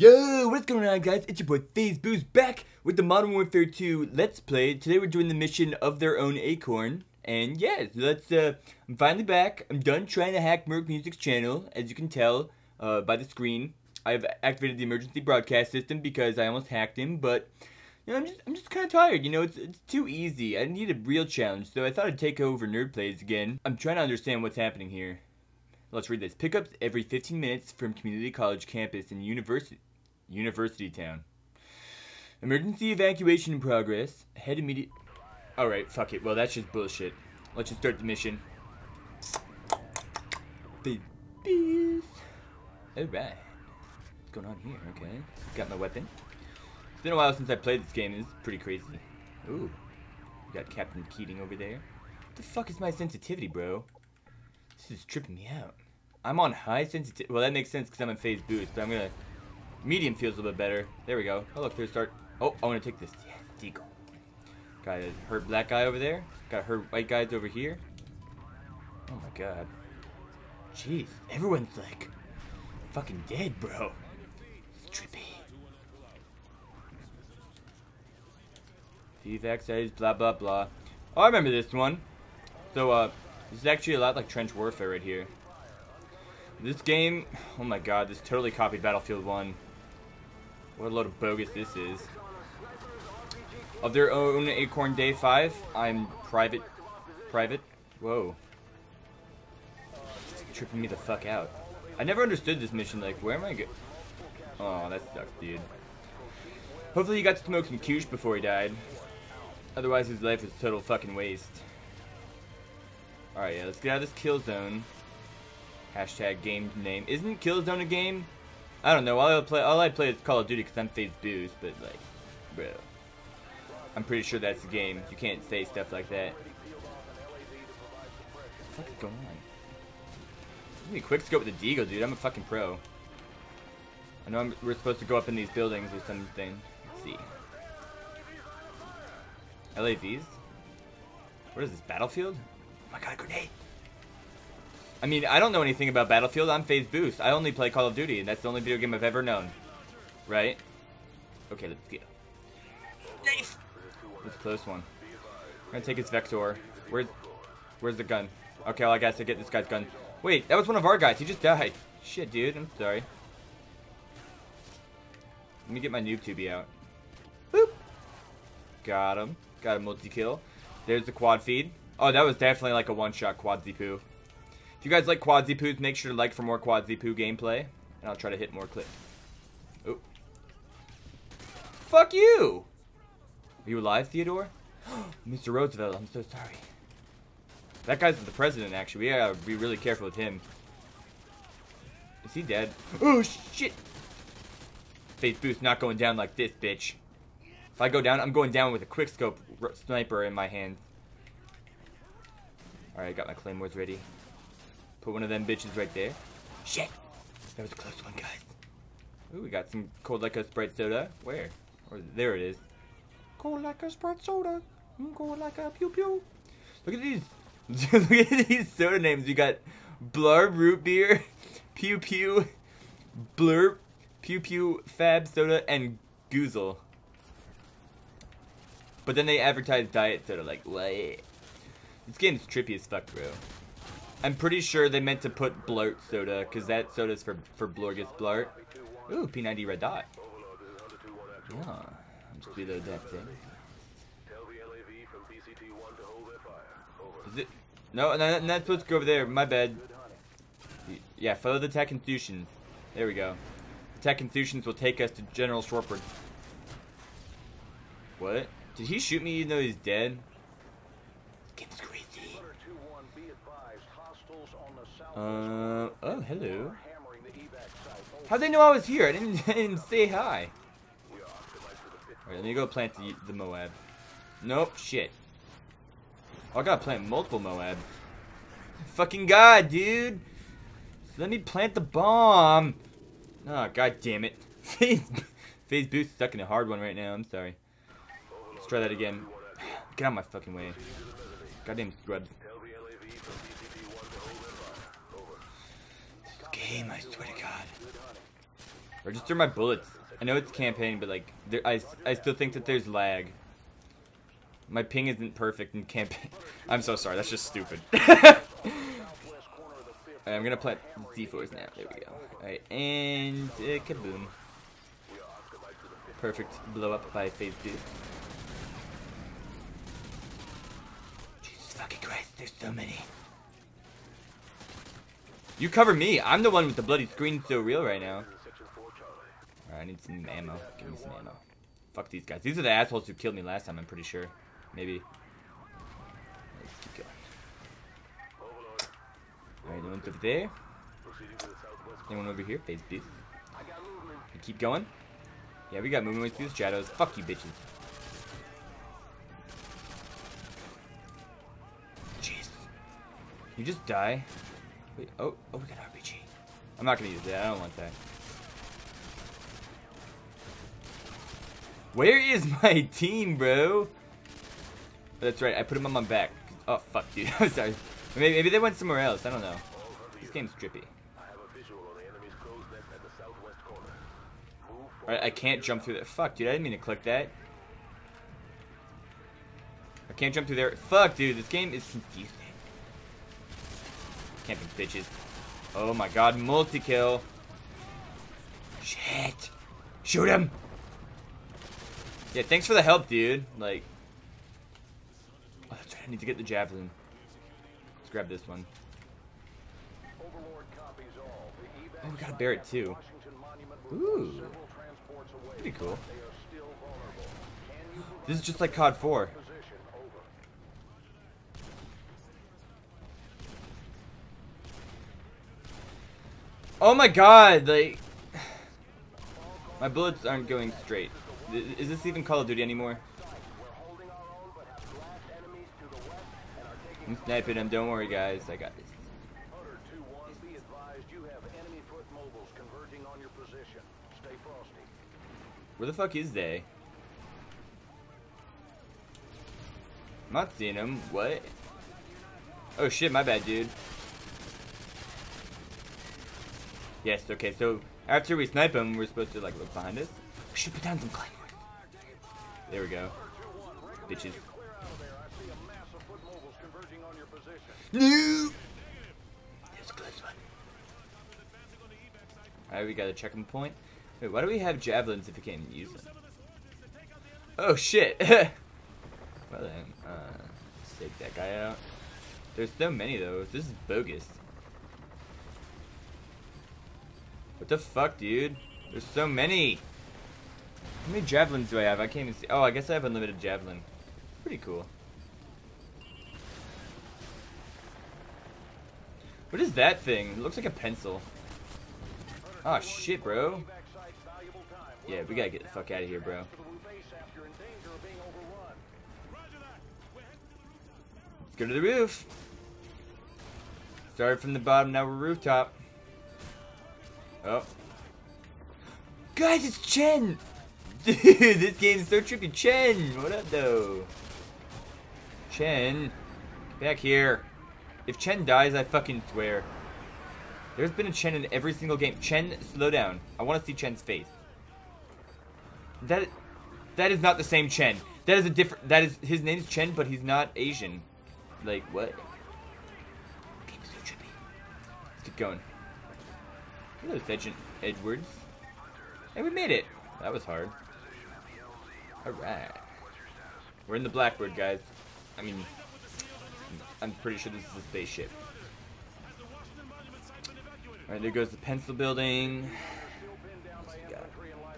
Yo, what's going on guys? It's your boy FaZe Booce back with the Modern Warfare 2 Let's Play. Today we're doing the mission of their own Accord. And yeah, let's, uh, I'm finally back. I'm done trying to hack Merc Music's channel, as you can tell, uh, by the screen. I've activated the emergency broadcast system because I almost hacked him, but, you know, I'm just, I'm just kind of tired, you know, it's, it's too easy. I need a real challenge, so I thought I'd take over Nerd Plays again. I'm trying to understand what's happening here. Let's read this. Pickups every 15 minutes from community college campus and university University Town. Emergency evacuation in progress. Head immediate. Alright, fuck it. Well, that's just bullshit. Let's just start the mission. Peace. Alright. What's going on here? Okay. Got my weapon. It's been a while since I played this game. This is pretty crazy. Ooh. We got Captain Keating over there. What the fuck is my sensitivity, bro? This is tripping me out. I'm on high sensitivity. Well, that makes sense because I'm in FaZe Booce, but I'm gonna. Medium feels a little bit better. There we go. Oh, look, there's start. Oh, I want to take this. Yeah, deagle. Got a hurt black guy over there. Got hurt white guys over here. Oh my god. Jeez, everyone's like fucking dead, bro. It's trippy. VVAX says blah blah blah. Oh, I remember this one. So, uh, this is actually a lot like Trench Warfare right here. This game, oh my god, this totally copied Battlefield 1. What a load of bogus this is. Of their own Accord Day 5, I'm private. Private? Whoa. It's tripping me the fuck out. I never understood this mission, like, where am I go- Oh, that sucks, dude. Hopefully he got to smoke some kush before he died. Otherwise his life was total fucking waste. Alright, yeah, let's get out of this kill zone. Hashtag game name. Isn't Killzone a game? I don't know. All I play, all I play is Call of Duty because I'm FaZe Booce, but like, bro, I'm pretty sure that's the game. You can't say stuff like that. What the fuck is going on? Let me quick scope with the Deagle, dude. I'm a fucking pro. I know I'm, we're supposed to go up in these buildings or something. Let's see. LAVs? What is this, Battlefield? Oh my god, a grenade! I mean, I don't know anything about Battlefield. I'm FaZe Booce. I only play Call of Duty, and that's the only video game I've ever known. Right? Okay, let's go. Nice! That's a close one. I'm gonna take his Vector. Where's, where's the gun? Okay, well, I guess I get this guy's gun. Wait, that was one of our guys. He just died. Shit, dude. I'm sorry. Let me get my noob tubey out. Boop. Got him. Got a multi-kill. There's the quad feed. Oh, that was definitely like a one-shot quad Zipu. If you guys like Quad Poos, make sure to like for more Quad Poo gameplay. And I'll try to hit more clips. Oh. Fuck you! Are you alive, Theodore? Mr. Roosevelt, I'm so sorry. That guy's the president, actually. We gotta be really careful with him. Is he dead? Oh, shit! FaZe Booce not going down like this, bitch. If I go down, I'm going down with a quickscope sniper in my hand. Alright, I got my claymores ready. Put one of them bitches right there. Shit! That was a close one, guys. Ooh, we got some cold like a Sprite soda. Where? Or there it is. Cold like a Sprite soda. Mm, cold like a pew pew. Look at these. Look at these soda names. We got Blarb root beer, Pew Pew, Blurp, Pew Pew Fab soda, and Goozle. But then they advertise diet soda. Like what? This game's trippy as fuck, bro. I'm pretty sure they meant to put Blurt soda, because that soda's for, for Blorgus Blart. Ooh, P90 red dot. Yeah, I'll just reload that thing. Is it? No, and that's supposed to go over there. My bad. Yeah, follow the tech intuitions. There we go. The tech intuitions will take us to General Shortford. What? Did he shoot me even though he's dead? Uh, oh, hello. How'd they know I was here? I didn't, I didn't say hi. Alright, let me go plant the, the Moab. Nope, shit. Oh, I gotta plant multiple Moab. Fucking god, dude! Let me plant the bomb! Oh, god damn it. FaZe, FaZe Booce stuck in a hard one right now, I'm sorry. Let's try that again. Get out of my fucking way. Goddamn scrubs. I swear to God. Register my bullets. I know it's campaign, but like, there, I, I still think that there's lag. My ping isn't perfect in campaign. I'm so sorry, that's just stupid. Right, I'm gonna plant D4s now. There we go. Alright, and uh, kaboom. Perfect blow up by phase two. Jesus fucking Christ, there's so many. You cover me. I'm the one with the bloody screen so real right now. Alright, I need some ammo. Give me some ammo. Fuck these guys. These are the assholes who killed me last time, I'm pretty sure. Maybe. Alright, no one's over there. Anyone over here? Phase B. We keep going. Yeah, we got movement through the shadows. Fuck you, bitches. Jeez. You just die? Wait, oh, oh, we got RPG. I'm not gonna use that. I don't want that. Where is my team, bro? That's right. I put him on my back. Oh, fuck, dude. I'm sorry. Maybe, maybe they went somewhere else. I don't know. This game's trippy. Alright, I can't jump through that. Fuck, dude. I didn't mean to click that. I can't jump through there. Fuck, dude. This game is confusing. Camping bitches. Oh my god, multi-kill. Shit. Shoot him. Yeah, thanks for the help, dude. Like, oh, that's right. I need to get the javelin. Let's grab this one. Oh, we got a Barrett too. Ooh. Pretty cool. This is just like COD 4. Oh my god, like... My bullets aren't going straight. Is this even Call of Duty anymore? I'm sniping him, don't worry guys, I got this. Where the fuck is they? I'm not seeing him. What? Oh shit, my bad, dude. Yes, okay, so after we snipe him, we're supposed to like look behind us. We should put down some claymore. There we go. Bitches. No! There's a close one. Alright, we got a checking point. Wait, why do we have javelins if we can't use them? Oh shit! well then, uh, take that guy out. There's so many though. This is bogus. What the fuck, dude? There's so many. How many javelins do I have? I can't even see. Oh, I guess I have unlimited javelin. Pretty cool. What is that thing? It looks like a pencil. Oh shit, bro. Yeah, we gotta get the fuck out of here, bro. Let's go to the roof. Started from the bottom, now we're rooftop. Oh. Guys, it's Chen! Dude, this game's so trippy. Chen, what up, though? Chen, back here. If Chen dies, I fucking swear. There's been a Chen in every single game. Chen, slow down. I want to see Chen's face. That that is not the same Chen. That is a different. That is his name is Chen, but he's not Asian. Like what? Let's keep going. Hello, Agent Edwards. Hey, we made it. That was hard. All right. We're in the Blackbird, guys. I mean, I'm pretty sure this is a spaceship. Alright, there goes the pencil building.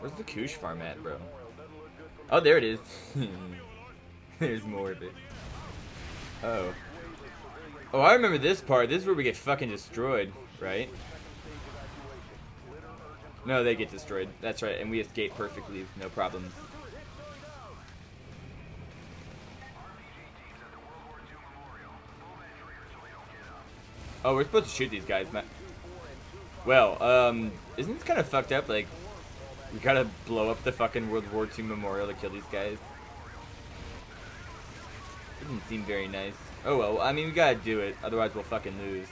Where's the Koosh farm at, bro? Oh, there it is. There's more of it. oh. Oh, I remember this part. This is where we get fucking destroyed, right? No, they get destroyed. That's right, and we escape perfectly, no problems. Oh, we're supposed to shoot these guys, man. Well, um, isn't this kind of fucked up? Like, we gotta blow up the fucking World War II memorial to kill these guys. Doesn't seem very nice. Oh well, I mean, we gotta do it. Otherwise, we'll fucking lose.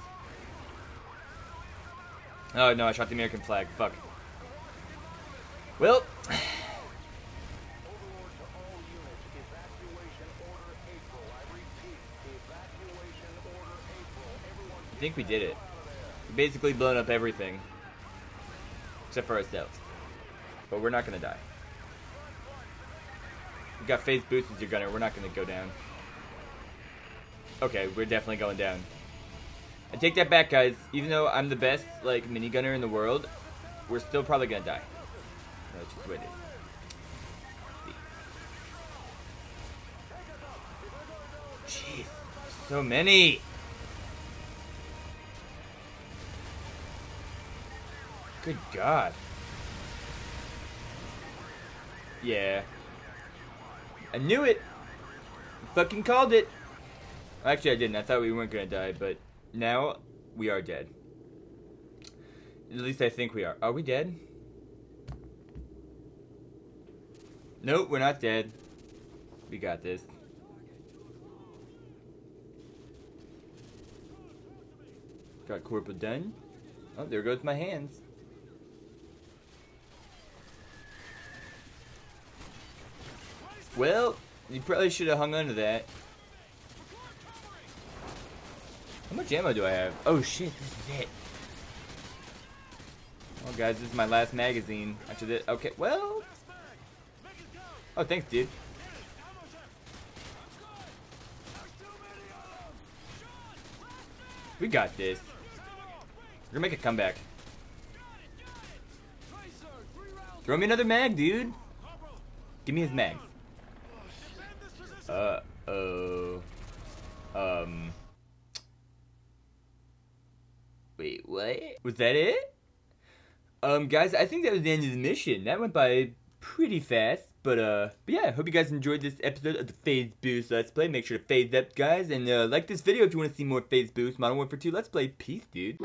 Oh no, I shot the American flag. Fuck. Well, I think we did it. We basically blown up everything. Except for ourselves. But we're not gonna die. We got FaZe Booce as your gunner, we're not gonna go down. Okay, we're definitely going down. I take that back, guys. Even though I'm the best, like, minigunner in the world, we're still probably gonna die. Way. Jeez, so many! Good God. Yeah. I knew it! Fucking called it! Actually, I didn't. I thought we weren't gonna die, but now we are dead. At least I think we are. Are we dead? Nope, we're not dead. We got this. Got Corporal Dunn. Oh, there goes my hands. Well, you probably should have hung on to that. How much ammo do I have? Oh shit, this is it. Oh guys, this is my last magazine. After this, okay, well. Oh, thanks, dude. We got this. We're gonna make a comeback. Throw me another mag, dude. Give me his mag. Uh oh. Um. Wait, what? Was that it? Um, guys, I think that was the end of the mission. That went by pretty fast. But, uh, but yeah, hope you guys enjoyed this episode of the FaZe Booce Let's Play. Make sure to FaZe up, guys, and uh, like this video if you want to see more FaZe Booce Modern Warfare 2 Let's Play. Peace, dude.